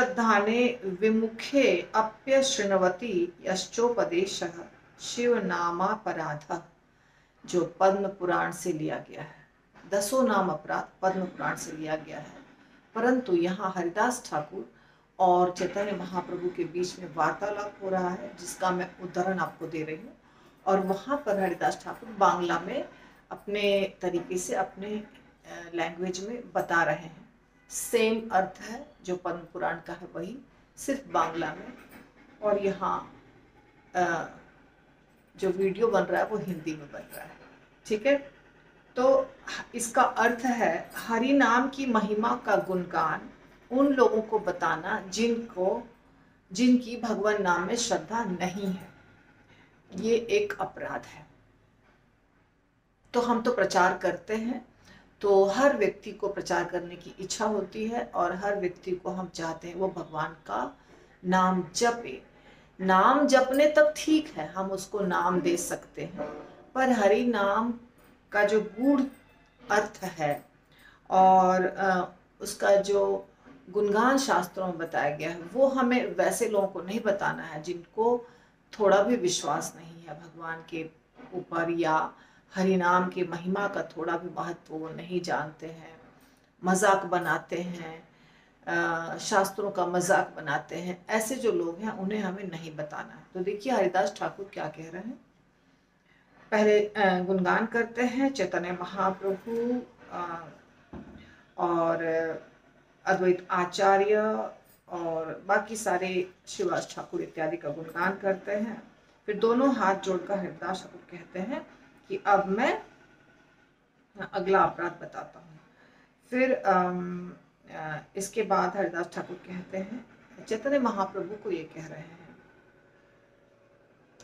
श्रद्धाने विमुखे अप्य शृणवती यश्चोपदेश शिव नामापराध जो पद्म पुराण से लिया गया है। दसों नाम अपराध पद्म पुराण से लिया गया है। परंतु यहाँ हरिदास ठाकुर और चैतन्य महाप्रभु के बीच में वार्तालाप हो रहा है, जिसका मैं उदाहरण आपको दे रही हूँ। और वहाँ पर हरिदास ठाकुर बांग्ला में अपने तरीके से अपने लैंग्वेज में बता रहे हैं। सेम अर्थ है, जो पद्म पुराण का है वही, सिर्फ़ बांग्ला में। और यहाँ जो वीडियो बन रहा है, वो हिंदी में बन रहा है। ठीक है? तो इसका अर्थ है, हरि नाम की महिमा का गुणगान उन लोगों को बताना जिनको, जिनकी भगवान नाम में श्रद्धा नहीं है। ये एक अपराध है। तो हम तो प्रचार करते हैं तो हर व्यक्ति को प्रचार करने की इच्छा होती है और हर व्यक्ति को हम चाहते हैं वो भगवान का नाम जपे। नाम जपने तक ठीक है, हम उसको नाम दे सकते हैं। पर हरि नाम का जो गूढ़ अर्थ है और उसका जो गुणगान शास्त्रों में बताया गया है, वो हमें वैसे लोगों को नहीं बताना है, जिनको थोड़ा भी विश्वास नहीं है, भगवान के ऊपर या हरि नाम के महिमा का थोड़ा भी महत्व वो नहीं जानते हैं। मज़ाक बनाते हैं। शास्त्रों का मज़ाक बनाते हैं। ऐसे जो लोग हैं, उन्हें हमें नहीं बताना है। तो देखिए, हरिदास ठाकुर क्या कह रहे हैं? पहले गुणगान करते हैं, चैतन्य महाप्रभु और अद्वैत आचार्य, और बाकी सारे शिवाज ठाकुर इत्यादि का गुणगान करते हैं। फिर दोनों हाथ जोड़कर हरिदास ठाकुर कहते हैं कि अब मैं अगला अपराध बताता हूँ। फिर इसके बाद हरिदास ठाकुर कहते हैं, चैतन्य महाप्रभु को ये कह रहे हैं,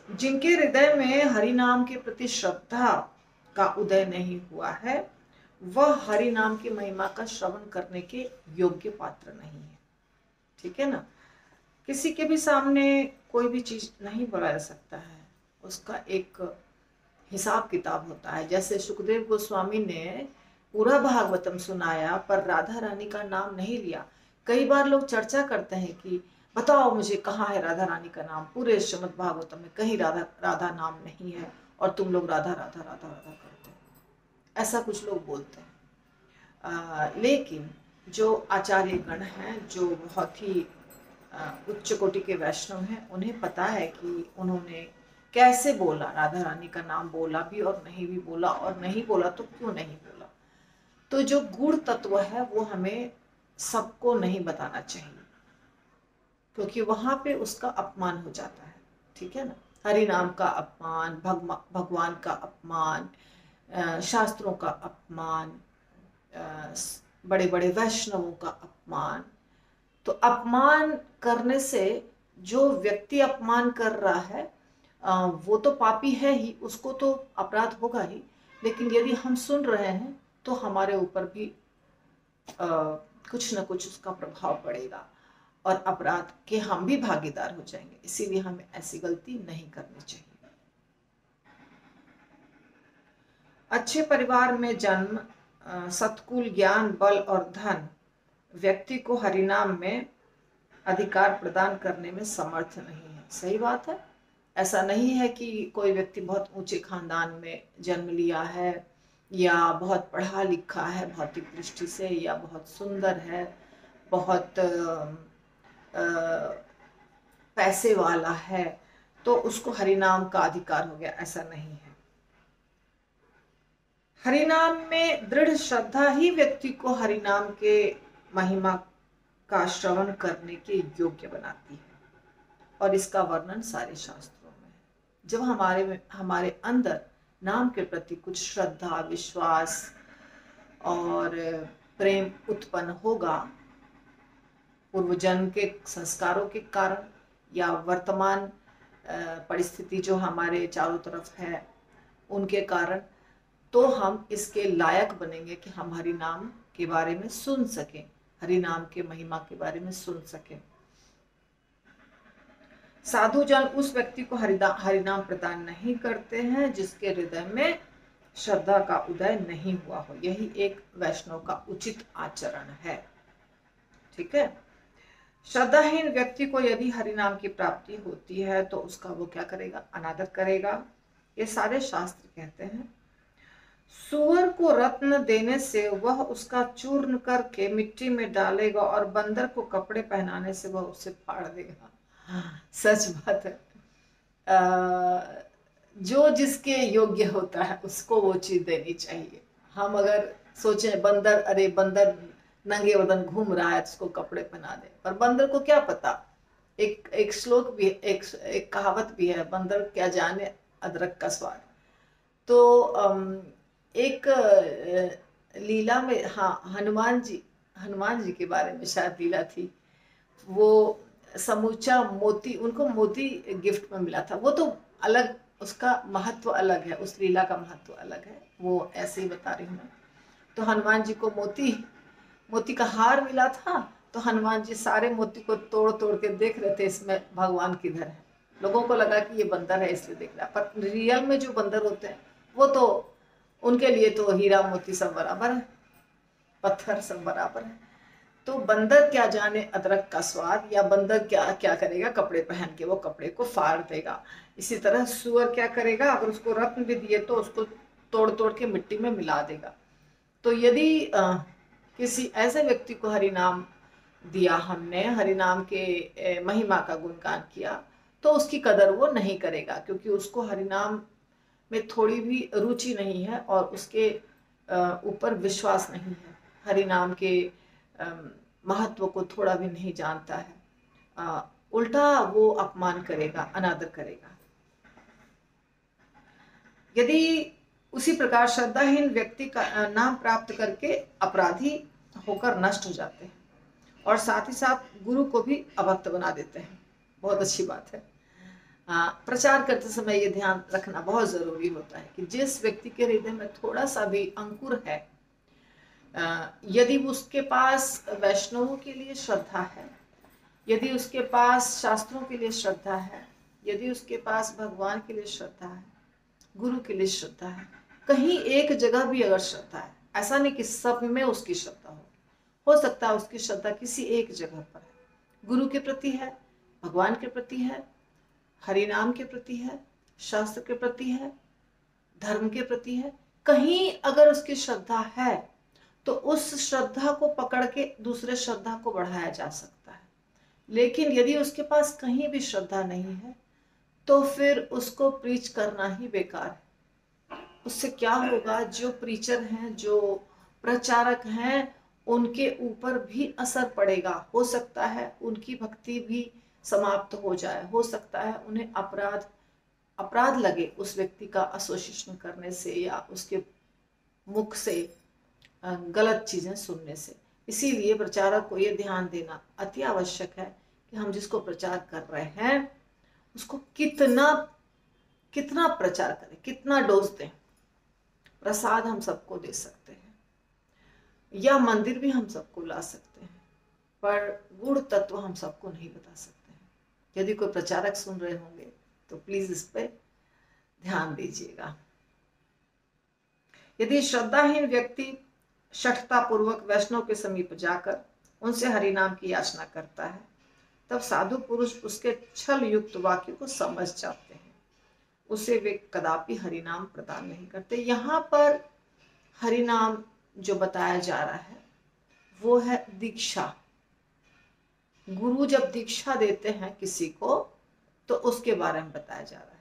जिनके हृदय में हरि नाम के प्रति श्रद्धा का उदय नहीं हुआ है, वह हरि नाम की महिमा का श्रवण करने के योग्य पात्र नहीं है। ठीक है ना? किसी के भी सामने कोई भी चीज़ नहीं बोला जा सकता है। उसका एक हिसाब किताब होता है। जैसे सुखदेव गोस्वामी ने पूरा भागवतम सुनाया पर राधा रानी का नाम नहीं लिया। कई बार लोग चर्चा करते हैं कि बताओ मुझे कहाँ है राधा रानी का नाम? पूरे श्रीमद भागवतम में कहीं राधा राधा नाम नहीं है और तुम लोग राधा राधा राधा राधा करते हो। ऐसा कुछ लोग बोलते हैं। आ, लेकिन जो आचार्य गण हैं जो बहुत ही उच्च कोटि के वैष्णव हैं उन्हें पता है कि उन्होंने कैसे बोला? राधा रानी का नाम बोला भी और नहीं भी बोला और नहीं बोला तो क्यों नहीं बोला? तो जो गुड़ तत्व है वो हमें सबको नहीं बताना चाहिए, क्योंकि वहाँ पे उसका अपमान हो जाता है, ठीक है ना? हरि नाम का अपमान भगवान का अपमान शास्त्रों का अपमान बड़े बड़े वैष्णवों का अपमान। तो अपमान करने से जो व्यक्ति अपमान कर रहा है वो तो पापी है ही, उसको तो अपराध होगा ही। लेकिन यदि हम सुन रहे हैं तो हमारे ऊपर भी कुछ ना कुछ उसका प्रभाव पड़ेगा और अपराध के हम भी भागीदार हो जाएँगे। इसीलिए हमें ऐसी गलती नहीं करनी चाहिए। अच्छे परिवार में जन्म सतकुल, ज्ञान, बल और धन व्यक्ति को हरिनाम में अधिकार प्रदान करने में समर्थ नहीं है। सही बात है? ऐसा नहीं है कि कोई व्यक्ति बहुत ऊँचे खानदान में जन्म लिया है या बहुत पढ़ा लिखा है भौतिक दृष्टि से या बहुत सुंदर है बहुत आ, आ, पैसे वाला है तो उसको हरिनाम का अधिकार हो गया ऐसा नहीं है। हरिनाम में दृढ़ श्रद्धा ही व्यक्ति को हरिनाम के महिमा का श्रवण करने के योग्य बनाती है। और इसका वर्णन सारे शास्त्रों जब हमारे हमारे अंदर नाम के प्रति कुछ श्रद्धा, विश्वास और प्रेम उत्पन्न होगा पूर्व जन्म के संस्कारों के कारण या वर्तमान परिस्थिति जो हमारे चारों तरफ़ है, उनके कारण तो हम इसके लायक बनेंगे कि हम हरि नाम के बारे में सुन सकें, हरि नाम के महिमा के बारे में सुन सकें। साधु जन उस व्यक्ति को हरिदा, हरिनाम प्रदान नहीं करते हैं, जिसके हृदय में श्रद्धा का उदय नहीं हुआ हो। यही एक वैष्णव का उचित आचरण है। ठीक है? श्रद्धाहीन व्यक्ति को यदि हरि नाम की प्राप्ति होती है तो उसका वो क्या करेगा? अनादर करेगा। ये सारे शास्त्र कहते हैं। सुअर को रत्न देने से वह उसका चूर्ण करके मिट्टी में डालेगा और बंदर को कपड़े पहनाने से वह उसे फाड़ देगा। सच बात है। आ, जो जिसके योग्य होता है उसको वो चीज़ देनी चाहिए। हम अगर सोचे बंदर अरे बंदर नंगे वदन घूम रहा है तो उसको कपड़े पहना दे। पर बंदर को क्या पता? एक एक श्लोक भी एक एक कहावत भी है बंदर क्या जाने अदरक का स्वाद। तो एक लीला में हाँ हनुमान जी हनुमान जी के बारे में शायद लीला थी। वो समूचा, मोती, उनको मोती गिफ्ट में मिला था। वो तो अलग, उसका महत्व अलग है, उस लीला का महत्व अलग है। वो ऐसे ही बता रही हूँ तो हनुमान जी को मोती मोती का हार मिला था तो हनुमान जी सारे मोती को तोड़ तोड़ के देख रहे थे, इसमें भगवान किधर है। लोगों को लगा कि ये बंदर है, इसलिए देख रहा है। पर रियल में जो बंदर होते हैं, वो तो उनके लिए तो हीरा मोती सब बराबर है, पत्थर सब बराबर है। तो बंदर क्या जाने अदरक का स्वाद, या बंदर क्या क्या करेगा कपड़े पहन के, वो कपड़े को फाड़ देगा। इसी तरह सुअर क्या करेगा, अगर उसको रत्न भी दिए तो उसको तोड़ तोड़ के मिट्टी में मिला देगा। तो यदि किसी ऐसे व्यक्ति को हरि नाम दिया हमने हरि नाम के महिमा का गुणगान किया तो उसकी कदर वो नहीं करेगा, क्योंकि उसको हरि नाम में थोड़ी भी रुचि नहीं है और उसके ऊपर विश्वास नहीं है। हरि नाम के महत्व को थोड़ा भी नहीं जानता है। उल्टा वो अपमान करेगा अनादर करेगा। यदि उसी प्रकार श्रद्धाहीन व्यक्ति का नाम प्राप्त करके अपराधी होकर नष्ट हो जाते हैं और साथ ही साथ गुरु को भी अभक्त बना देते हैं। बहुत अच्छी बात है। आ, प्रचार करते समय ये ध्यान रखना बहुत ज़रूरी होता है कि जिस व्यक्ति के हृदय में थोड़ा सा भी अंकुर है यदि उसके पास वैष्णवों के लिए श्रद्धा है, यदि उसके पास शास्त्रों के लिए श्रद्धा है, यदि उसके पास भगवान के लिए श्रद्धा है, गुरु के लिए श्रद्धा है, कहीं एक जगह भी अगर श्रद्धा है, ऐसा नहीं कि सब में उसकी श्रद्धा हो। हो सकता है उसकी श्रद्धा किसी एक जगह पर है। गुरु के प्रति है, भगवान के प्रति है हरि नाम के प्रति है, शास्त्र के प्रति है, धर्म के प्रति है, कहीं अगर उसकी श्रद्धा है तो उस श्रद्धा को पकड़ के दूसरे श्रद्धा को बढ़ाया जा सकता है। लेकिन यदि उसके पास कहीं भी श्रद्धा नहीं है तो फिर उसको प्रीच करना ही बेकार है। उससे क्या होगा? जो प्रीचर हैं, जो प्रचारक हैं, उनके ऊपर भी असर पड़ेगा। हो सकता है उनकी भक्ति भी समाप्त हो जाए। हो सकता है उन्हें अपराध अपराध लगे उस व्यक्ति का एसोसिएशन करने से या उसके मुख से। गलत चीज़ें सुनने से। इसीलिए प्रचारक को ये ध्यान देना अति आवश्यक है कि हम जिसको प्रचार कर रहे हैं, उसको कितना कितना प्रचार करें, कितना डोज दें। प्रसाद हम सबको दे सकते हैं, या मंदिर भी हम सबको ला सकते हैं, पर गुड़ तत्व हम सबको नहीं बता सकते हैं। यदि कोई प्रचारक सुन रहे होंगे तो प्लीज़ इस पर ध्यान दीजिएगा। यदि श्रद्धाहीन व्यक्ति शठता पूर्वक वैष्णव के समीप जाकर उनसे हरि नाम की याचना करता है। तब साधु पुरुष उसके छल युक्त वाक्य को समझ जाते हैं। उसे वे कदापि हरि नाम प्रदान नहीं करते। यहाँ पर हरि नाम जो बताया जा रहा है, वो है दीक्षा। गुरु जब दीक्षा देते हैं किसी को तो उसके बारे में बताया जा रहा है।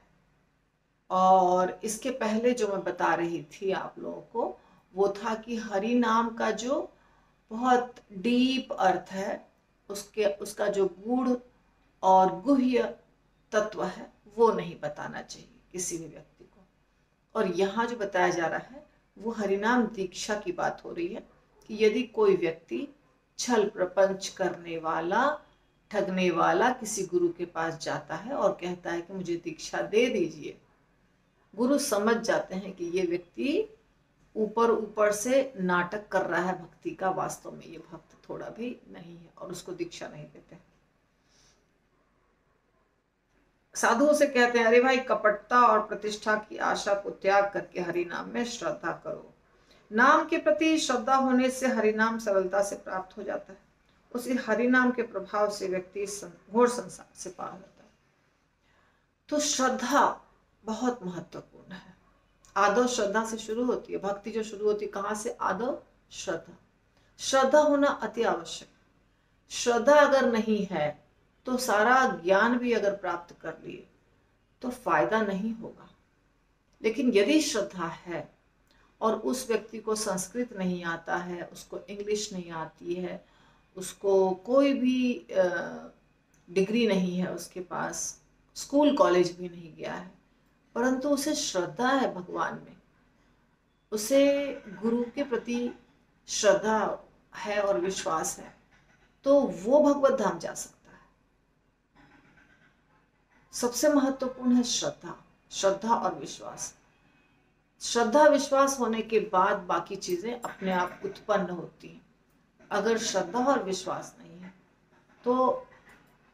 और इसके पहले जो मैं बता रही थी आप लोगों को वो था कि हरि नाम का जो बहुत डीप अर्थ है, उसके, उसका जो गूढ़ और गुह्य तत्व है, वो नहीं बताना चाहिए किसी भी व्यक्ति को। और यहाँ जो बताया जा रहा है, वो हरिनाम दीक्षा की बात हो रही है कि यदि कोई व्यक्ति छल प्रपंच करने वाला, ठगने वाला किसी गुरु के पास जाता है और कहता है कि मुझे दीक्षा दे दीजिए, गुरु समझ जाते हैं कि ये व्यक्ति ऊपर ऊपर से नाटक कर रहा है भक्ति का, वास्तव में ये भक्त थोड़ा भी नहीं है और उसको दीक्षा नहीं देते साधुओं से कहते हैं, अरे भाई, कपटता और प्रतिष्ठा की आशा को त्याग करके हरि नाम में श्रद्धा करो। नाम के प्रति श्रद्धा होने से हरि नाम सरलता से प्राप्त हो जाता है। उसी हरि नाम के प्रभाव से व्यक्ति घोर संसार से पार होता है। तो श्रद्धा बहुत महत्वपूर्ण आदव श्रद्धा से शुरू होती है, भक्ति जो शुरू होती है, कहाँ से? आदव श्रद्धा। श्रद्धा होना अति आवश्यक। श्रद्धा अगर नहीं है तो सारा ज्ञान भी अगर प्राप्त कर लिए तो फ़ायदा नहीं होगा। लेकिन यदि श्रद्धा है और उस व्यक्ति को संस्कृत नहीं आता है, उसको इंग्लिश नहीं आती है, उसको कोई भी डिग्री नहीं है उसके पास, स्कूल, कॉलेज भी नहीं गया है परंतु उसे श्रद्धा है भगवान में। उसे गुरु के प्रति श्रद्धा है और विश्वास है तो वो भगवत धाम जा सकता है। सबसे महत्वपूर्ण है श्रद्धा श्रद्धा और विश्वास। श्रद्धा, विश्वास होने के बाद बाकी चीज़ें अपने आप उत्पन्न होती हैं। अगर श्रद्धा और विश्वास नहीं है तो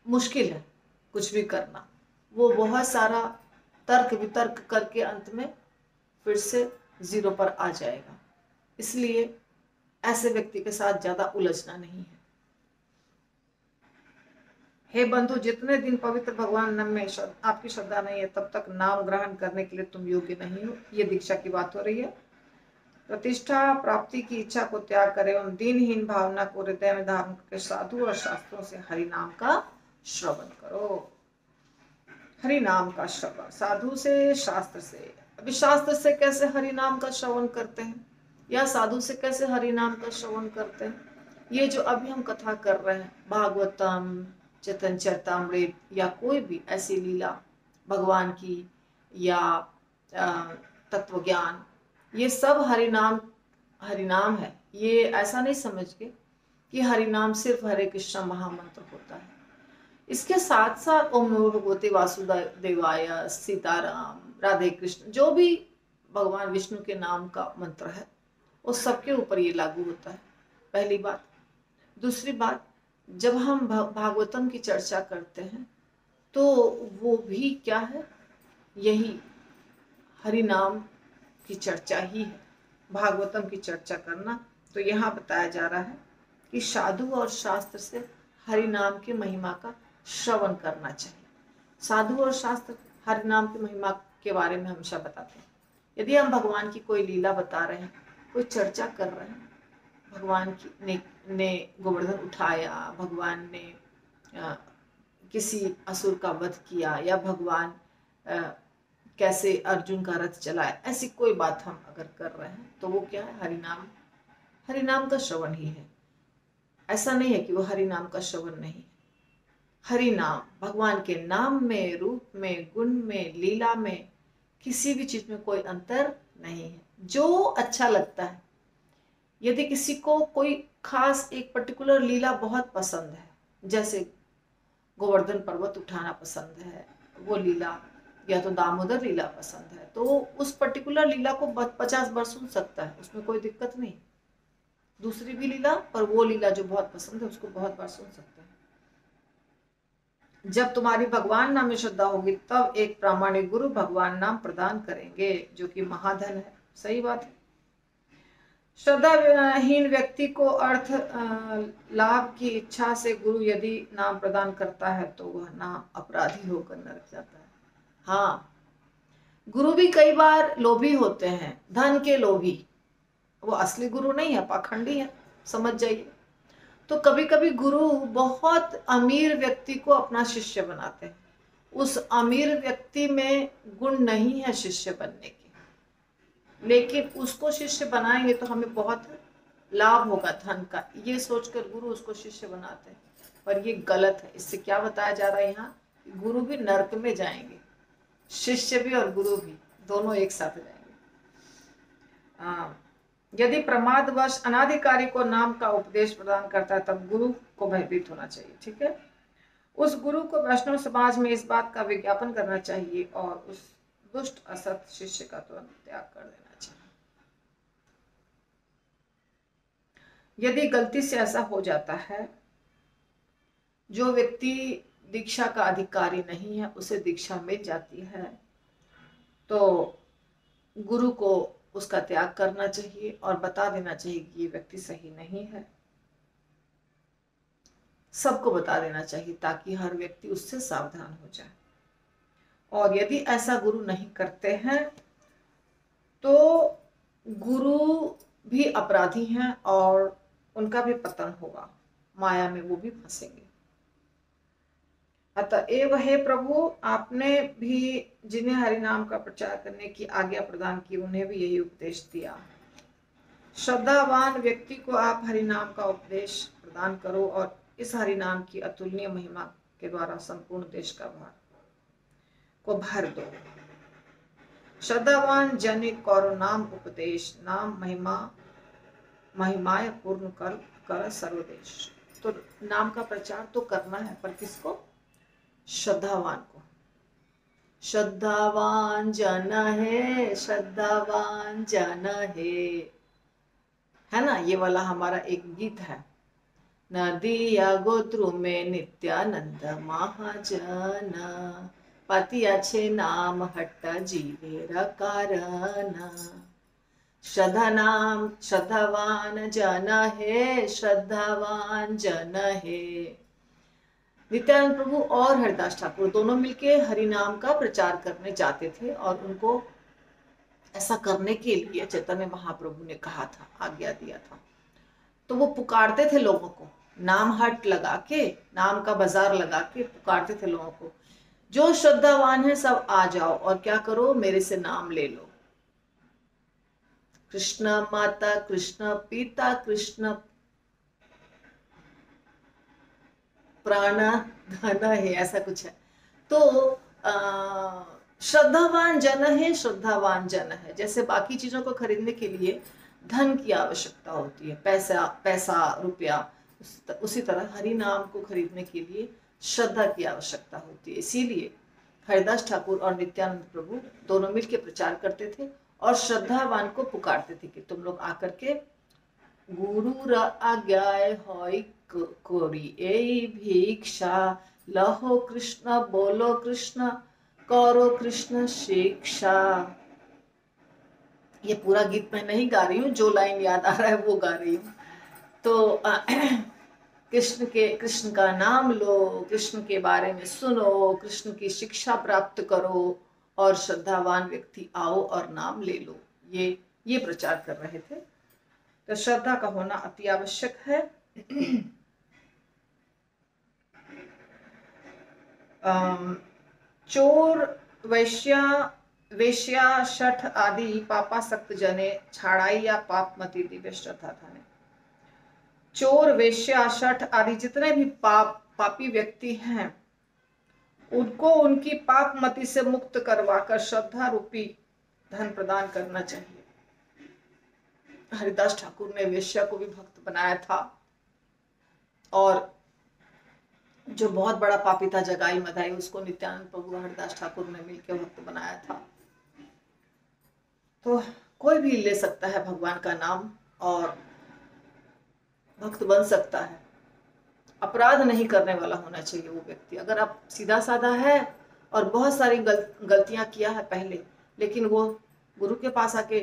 मुश्किल है कुछ भी करना। वो बहुत सारा तर्क वितर्क करके अंत में फिर से ज़ीरो पर आ जाएगा। इसलिए ऐसे व्यक्ति के साथ ज़्यादा उलझना नहीं है। हे बंधु, जितने दिन पवित्र भगवान नाम में आपकी श्रद्धा नहीं है, तब तक नाम ग्रहण करने के लिए तुम योग्य नहीं हो। ये दीक्षा की बात हो रही है। प्रतिष्ठा, प्राप्ति की इच्छा को त्याग करे एवं दीनहीन भावना को हृदय में धारण साधु और शास्त्रों से हरि नाम का श्रवण करो। हरि नाम का श्रवण, साधु से, शास्त्र से। अभी शास्त्र से कैसे हरि नाम का श्रवण करते हैं? या साधु से कैसे हरि नाम का श्रवण करते हैं? ये जो अभी हम कथा कर रहे हैं, भागवतम, चेतन चरतामृत, या कोई भी ऐसी लीला भगवान की, या तत्व ज्ञान ये सब हरिनाम हरिनाम है। ये ऐसा नहीं समझ के कि हरिनाम सिर्फ़ हरे कृष्ण महामंत्र होता है। इसके साथ साथ ओम नमो भगवते वासुदेवाय सीताराम, राधे कृष्ण, जो भी भगवान विष्णु के नाम का मंत्र है, वो सबके ऊपर ये लागू होता है। पहली बात। दूसरी बात, जब हम भागवतम की चर्चा करते हैं तो वो भी क्या है? यही हरि नाम की चर्चा ही है। भागवतम की चर्चा करना। तो यहाँ बताया जा रहा है कि साधु और शास्त्र से हरि नाम की महिमा का श्रवण करना चाहिए। साधु और शास्त्र हरि नाम की महिमा के बारे में हमेशा बताते हैं। यदि हम भगवान की कोई लीला बता रहे हैं कोई चर्चा कर रहे हैं भगवान की ने ने गोवर्धन उठाया भगवान ने आ, किसी असुर का वध किया या भगवान आ, कैसे अर्जुन का रथ चलाया ऐसी कोई बात हम अगर कर रहे हैं तो वो क्या है? हरिनाम। हरिनाम का श्रवण ही है। ऐसा नहीं है कि वो हरिनाम का श्रवण नहीं हरि नाम, भगवान के नाम में, रूप में, गुण में, लीला में किसी भी चीज़ में कोई अंतर नहीं है। जो अच्छा लगता है। यदि किसी को कोई खास एक पर्टिकुलर लीला बहुत पसंद है, जैसे गोवर्धन पर्वत उठाना पसंद है, वो लीला, या तो दामोदर लीला पसंद है तो उस पर्टिकुलर लीला को पचास बार सुन सकता है, उसमें कोई दिक्कत नहीं। दूसरी भी लीला, पर वो लीला जो बहुत पसंद है, उसको बहुत बार सुन सकता है। जब तुम्हारी भगवान नाम में श्रद्धा होगी, तब एक प्रामाणिक गुरु भगवान नाम प्रदान करेंगे, जो कि महाधन है। सही बात है। श्रद्धाहीन व्यक्ति को अर्थ लाभ की इच्छा से गुरु यदि नाम प्रदान करता है तो वह नाम अपराधी होकर नरक जाता है। हाँ गुरु भी कई बार लोभी होते हैं। धन के लोभी। वो असली गुरु नहीं है, पाखंडी है। समझ जाइए। तो कभी कभी गुरु बहुत अमीर व्यक्ति को अपना शिष्य बनाते हैं। उस अमीर व्यक्ति में गुण नहीं है शिष्य बनने के। लेकिन उसको शिष्य बनाएँगे तो हमें बहुत लाभ होगा धन का। ये सोचकर गुरु उसको शिष्य बनाते हैं। पर ये गलत है। इससे क्या बताया जा रहा है यहाँ? गुरु भी नरक में जाएँगे। शिष्य भी और गुरु भी दोनों एक साथ जाएँगे। यदि प्रमादवश अनाधिकारी को नाम का उपदेश प्रदान करता है, तब गुरु को भयभीत होना चाहिए, ठीक है? उस गुरु को वैष्णव समाज में इस बात का विज्ञापन करना चाहिए और उस दुष्ट, असत शिष्य का तुरंत त्याग कर देना चाहिए। यदि गलती से ऐसा हो जाता है, जो व्यक्ति दीक्षा का अधिकारी नहीं है, उसे दीक्षा मिल जाती है तो गुरु को उसका त्याग करना चाहिए और बता देना चाहिए कि ये व्यक्ति सही नहीं है। सबको बता देना चाहिए ताकि हर व्यक्ति उससे सावधान हो जाए। और यदि ऐसा गुरु नहीं करते हैं तो गुरु भी अपराधी हैं और उनका भी पतन होगा। माया में वो भी फंसेंगे। अतएव हे प्रभु, आपने भी जिन्हें हरि नाम का प्रचार करने की आज्ञा प्रदान की, उन्हें भी यही उपदेश दिया। श्रद्धावान व्यक्ति को आप हरि नाम का उपदेश प्रदान करो और इस हरि नाम की अतुलनीय महिमा के द्वारा संपूर्ण देश का भार को भर दो। श्रद्धावान जन कौर नाम उपदेश, नाम महिमा महिमाय पूर्ण कर कर सर्वदेश। तो नाम का प्रचार तो करना है, पर किसको? श्रद्धावान को। श्रद्धावान जाना है, श्रद्धावान जाना है। है ना? ये वाला हमारा एक गीत है। नदिया गोत्रु में नित्यानंद महाजन पातियाचे नाम हट्ट जीवेर कारण। श्रद्धा नाम, श्रद्धावान जन है, श्रद्धावान जन है। नित्यानंद प्रभु और हरिदास ठाकुर दोनों मिलके हरि नाम का प्रचार करने जाते थे और उनको ऐसा करने के लिए चैतन्य महाप्रभु ने कहा था, आज्ञा दिया था। तो वो पुकारते थे लोगों को, नाम हट लगा के, नाम का बाज़ार लगा के पुकारते थे लोगों को। जो श्रद्धावान है सब आ जाओ और क्या करो, मेरे से नाम ले लो। कृष्ण माता, कृष्ण पिता, कृष्ण प्राण धन है, ऐसा कुछ है। तो श्रद्धावान जन है, श्रद्धावान जन है। जैसे बाकी चीज़ों को खरीदने के लिए धन की आवश्यकता होती है। पैसा पैसा, रुपया, उसी तरह हरि नाम को खरीदने के लिए श्रद्धा की आवश्यकता होती है। इसीलिए हरिदास ठाकुर और नित्यानंद प्रभु दोनों मिलकर प्रचार करते थे और श्रद्धावान को पुकारते थे कि तुम लोग आकर के गुरु आज्ञा कोरी। ए भिक्षा। लहो कृष्ण, बोलो कृष्ण, करो कृष्ण शिक्षा। ये पूरा गीत मैं नहीं गा रही हूँ, जो लाइन याद आ रहा है वो गा रही हूँ। तो कृष्ण के कृष्ण का नाम लो, कृष्ण के बारे में सुनो, कृष्ण की शिक्षा प्राप्त करो, और श्रद्धावान व्यक्ति आओ और नाम ले लो। ये ये प्रचार कर रहे थे। तो श्रद्धा का होना अति आवश्यक है चोर, वैश्या, वेश्या, शठ आदि पापा सक्त जने, छाड़ाई या पाप मती दिव्य श्रद्धा था चोर, वेश्या, शठ आदि जितने भी पाप, पापी व्यक्ति हैं, उनको उनकी पाप मति से मुक्त करवाकर श्रद्धा रूपी धन प्रदान करना चाहिए। हरिदास ठाकुर ने वेश्या को भी भक्त बनाया था। और जो बहुत बड़ा पापी था जगाई मधाई उसको नित्यानंद प्रभु हरिदास ठाकुर ने मिलकर भक्त बनाया था। तो कोई भी ले सकता है भगवान का नाम और भक्त बन सकता है। अपराध नहीं करने वाला होना चाहिए वो व्यक्ति। अगर आप सीधा साधा है और बहुत सारी गल, गलतियाँ किया है पहले लेकिन वो गुरु के पास आके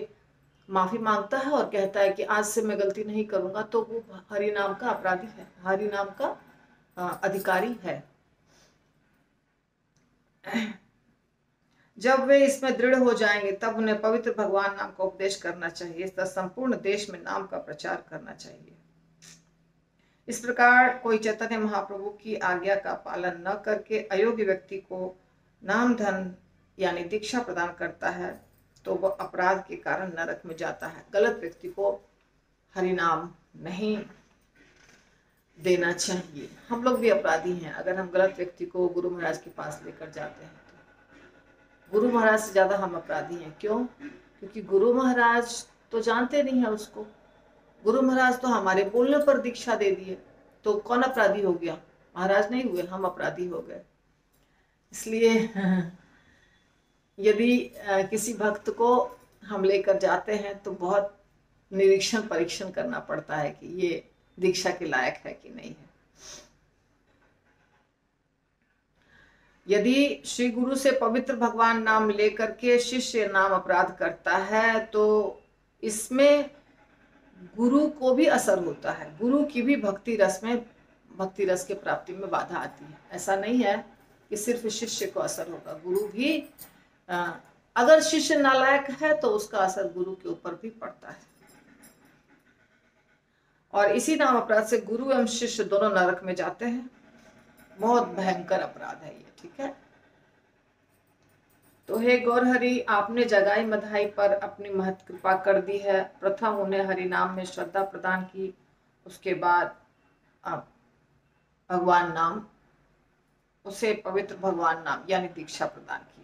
माफ़ी माँगता है और कहता है कि आज से मैं गलती नहीं करूँगा तो वो हरि नाम का अपराधी है, हरि नाम का अधिकारी है। जब वे इसमें दृढ़ हो जाएँगे, तब उन्हें पवित्र भगवान नाम का उपदेश करना चाहिए, तथा संपूर्ण देश में नाम का प्रचार करना चाहिए। इस प्रकार कोई चैतन्य महाप्रभु की आज्ञा का पालन न करके अयोग्य व्यक्ति को नाम धन यानी दीक्षा प्रदान करता है। तो वह अपराध के कारण नरक में जाता है। गलत व्यक्ति को हरि नाम नहीं देना चाहिए। हम लोग भी अपराधी हैं। अगर हम गलत व्यक्ति को गुरु महाराज के पास लेकर जाते हैं तो। गुरु महाराज से ज़्यादा हम अपराधी हैं। क्यों? क्योंकि गुरु महाराज तो जानते नहीं है उसको। गुरु महाराज तो हमारे बोलने पर दीक्षा दे दिए। तो कौन अपराधी हो गया? महाराज नहीं हुए। हम अपराधी हो गए। इसलिए यदि किसी भक्त को हम लेकर जाते हैं तो बहुत निरीक्षण, परीक्षण करना पड़ता है कि ये दीक्षा के लायक है कि नहीं है। यदि श्री गुरु से पवित्र भगवान नाम लेकर के शिष्य नाम अपराध करता है तो इसमें गुरु को भी असर होता है। गुरु की भी भक्ति रस में, भक्ति रस के प्राप्ति में बाधा आती है। ऐसा नहीं है कि सिर्फ़ शिष्य को असर होगा। गुरु भी अगर शिष्य नालायक है तो उसका असर गुरु के ऊपर भी पड़ता है। और इसी नाम अपराध से गुरु एवं शिष्य दोनों नरक में जाते हैं। बहुत भयंकर अपराध है ये, ठीक है? तो हे गौरहरि, आपने जगाई मधाई पर अपनी महत कृपा कर दी है। प्रथम उन्हें हरि नाम में श्रद्धा प्रदान की, उसके बाद भगवान नाम, उसे पवित्र भगवान नाम, यानी दीक्षा प्रदान किया